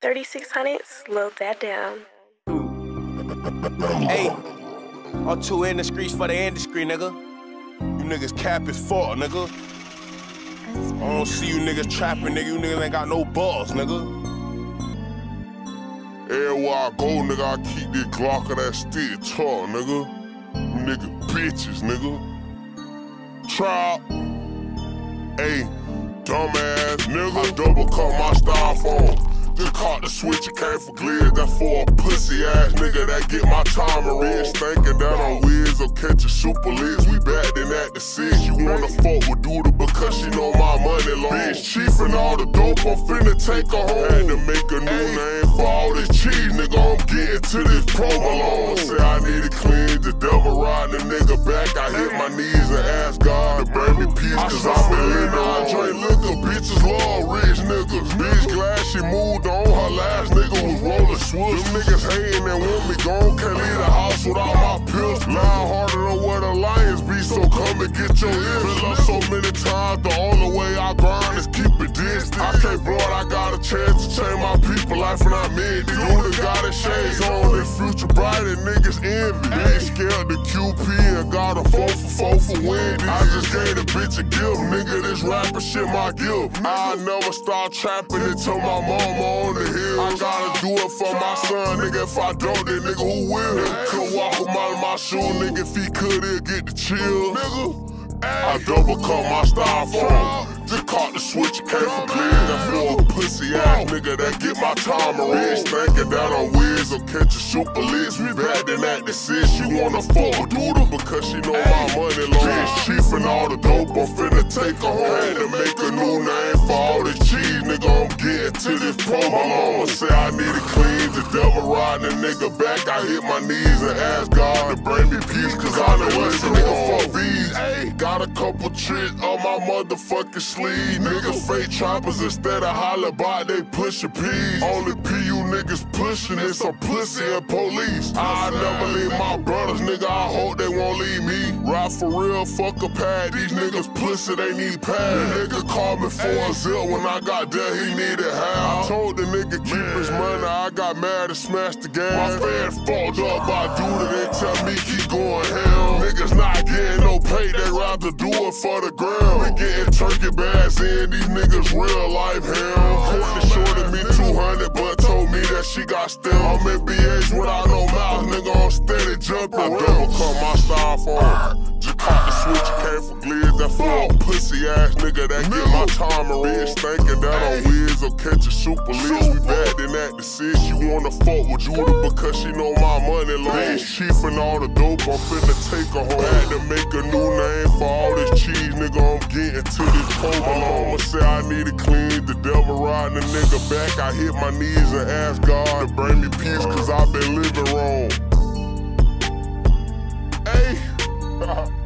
3600, slow that down. Hey, I'm too indiscreet for the industry, nigga. You niggas cap as fuck, nigga. I don't see you niggas trapping, nigga. You niggas ain't got no balls, nigga. Everywhere I go, nigga, I keep this Glock of that stick tall, nigga. You nigga bitches, nigga. Trap. Hey, dumbass nigga. I double cut my styrofoam. Just caught the switch, it came for Gliz. That for a pussy ass nigga that get my time rich. Thinking that I'm whiz or catch a super list. We back then at the six. You wanna fuck with Dooda because she know my money long. Bitch, chief and all the dope, I'm finna take her home. Had to make a new name for all this cheese, nigga. I'm getting to this provolone. Say I need it clean, the devil riding the nigga back. I hit my knees and ask God peace. Cause I believe I drink liquor. Bitches love rich niggas. Bitch glad she moved on. Her last nigga was rolling swoosh. Them niggas hating and want me gone. Can't leave the house without my pills. Lying chance to change my people life and I mean These dudes got his shades on. Their future bright and niggas envy. They scared the QP and got a four for four for Wendy. I just gave the bitch a gift. Nigga, this rapper shit my gift. I never start trapping until my mama on the hill. I gotta do it for my son, nigga. If I don't, then nigga, who will? Nigga could walk him out of my shoe, nigga. If he could, he'll get the chill. Nigga. I double cut my styrofoam. Just caught the switch, came from clear. That for a pussy ass nigga that get my time rich. Thinking that I'm whiz or catch a super list. We bad than that decision. She wanna fuck with Dooda because she know my money long. Chief and all the dope, I'm finna take her home. To make a new name for all this cheese, nigga. I'm getting to this provolone. Say I need it clean, the devil riding a nigga back. I hit my knees and ask God to bring me peace, cause I know it's a nigga fuck these. Got a couple tricks on my motherfucking Niggas fake choppers instead of holler by they pushin' P's. Only P you niggas pushin' is a pussy and police. I never leave my brothers, nigga. I hope they won't leave me. Ride for real, fuck a pad. These niggas pussy, they need pad. The nigga called me for a zil when I got there, he needed help. I told the nigga keep his money, I got mad and smashed the gas. My fans fucked up by dude, they tell me keep going hell. Niggas not getting no pay, they rather do it for the ground. Getting turkey in, these niggas real life hell. Courtney shorted me 200, but told me that she got still. I'm in BH without no mouth, nigga, I'm steady jumping. I double cut my styrofoam. Just caught the switch, came from Gliz, that for a pussy ass nigga that get my time a bitch thinking that I'm whiz or catch a super list back to sis, you wanna fuck with Dooda because she know my money lane. Chief and all the dope, I'm finna take her home. Had to make a new name for all this cheese, nigga. I'm getting to this pole. My mama say I need to clean. The devil riding the nigga back. I hit my knees and ask God to bring me peace, cause I've been living wrong. Hey.